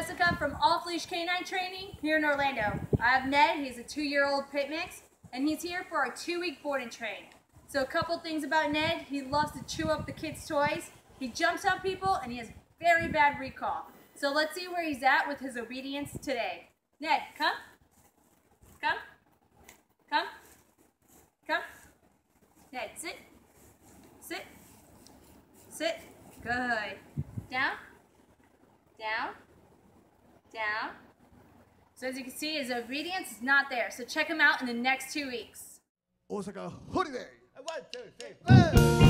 Jessica from Off Leash Canine Training here in Orlando. I have Ned, he's a two year old pit mix, and he's here for our two week board and train. So, a couple things about Ned he loves to chew up the kids' toys, he jumps on people, and he has very bad recall. So, let's see where he's at with his obedience today. Ned, come. Come. Come. Come. Ned, sit. Sit. Sit. Good. Down. Down down. So as you can see, his obedience is not there. So check him out in the next two weeks. Osaka One, two, three, four.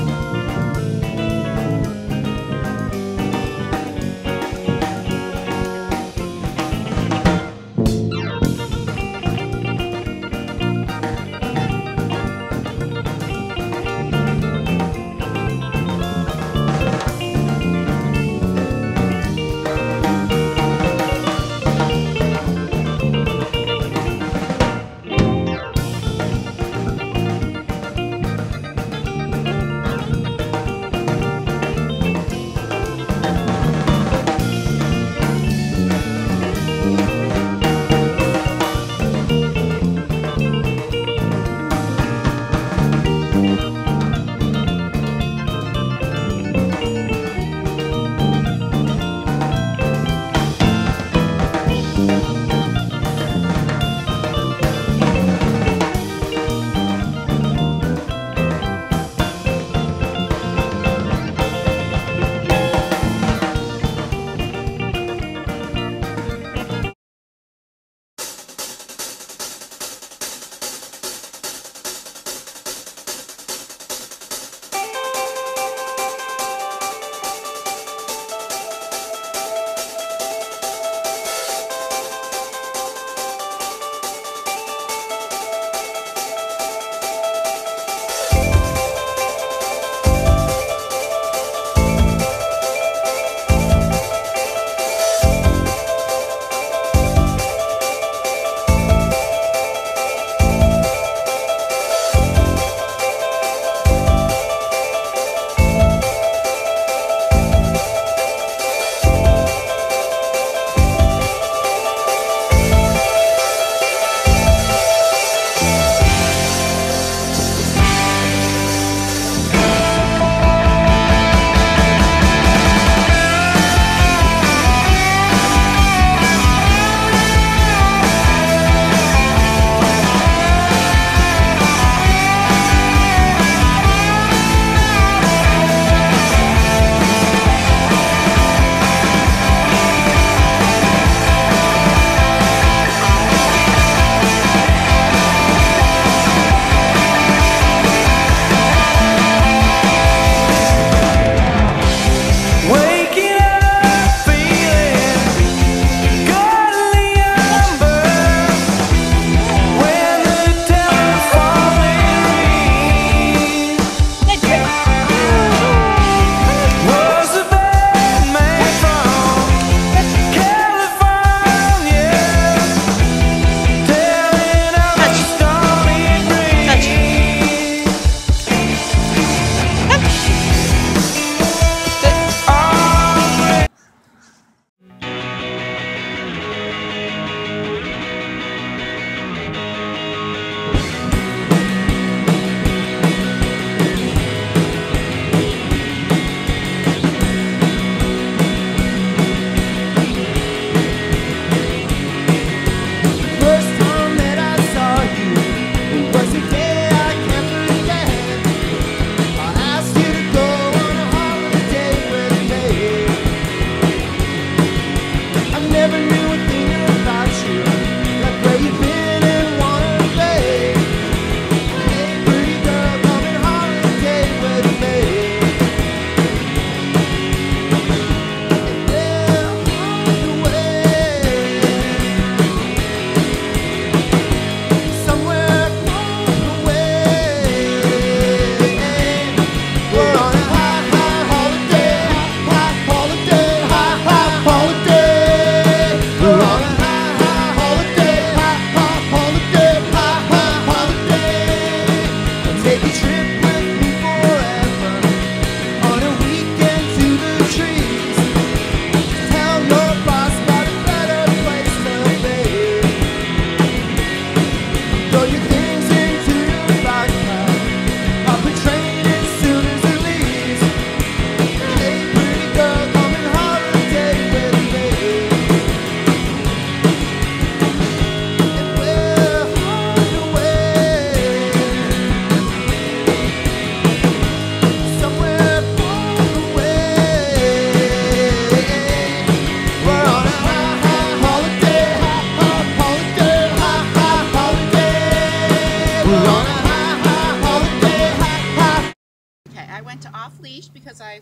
One, two, three,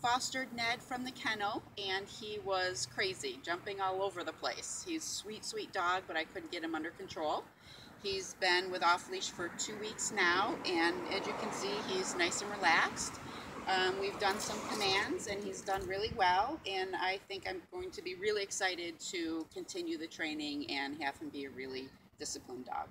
fostered Ned from the kennel, and he was crazy, jumping all over the place. He's sweet, sweet dog, but I couldn't get him under control. He's been with off leash for two weeks now, and as you can see, he's nice and relaxed. Um, we've done some commands, and he's done really well. And I think I'm going to be really excited to continue the training and have him be a really disciplined dog.